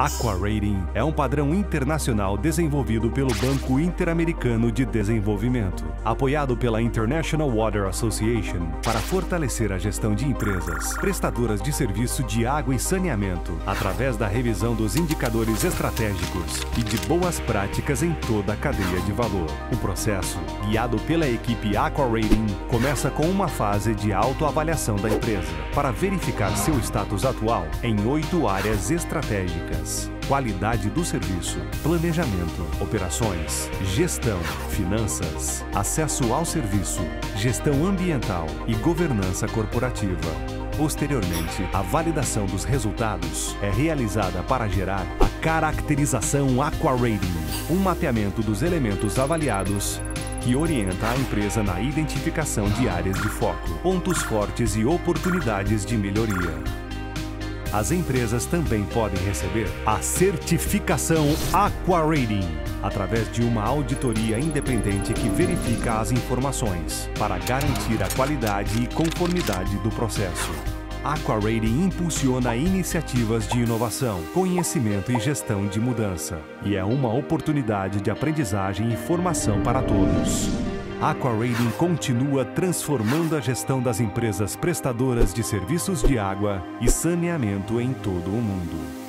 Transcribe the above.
Aqua Rating é um padrão internacional desenvolvido pelo Banco Interamericano de Desenvolvimento, apoiado pela International Water Association para fortalecer a gestão de empresas prestadoras de serviço de água e saneamento através da revisão dos indicadores estratégicos e de boas práticas em toda a cadeia de valor. O processo, guiado pela equipe Aqua Rating, começa com uma fase de autoavaliação da empresa para verificar seu status atual em oito áreas estratégicas qualidade do serviço, planejamento, operações, gestão, finanças, acesso ao serviço, gestão ambiental e governança corporativa. Posteriormente, a validação dos resultados é realizada para gerar a caracterização Aqua Rating, um mapeamento dos elementos avaliados que orienta a empresa na identificação de áreas de foco, pontos fortes e oportunidades de melhoria as empresas também podem receber a certificação Aqua Rating, através de uma auditoria independente que verifica as informações para garantir a qualidade e conformidade do processo. Aqua Rating impulsiona iniciativas de inovação, conhecimento e gestão de mudança, e é uma oportunidade de aprendizagem e formação para todos. Aquarading continua transformando a gestão das empresas prestadoras de serviços de água e saneamento em todo o mundo.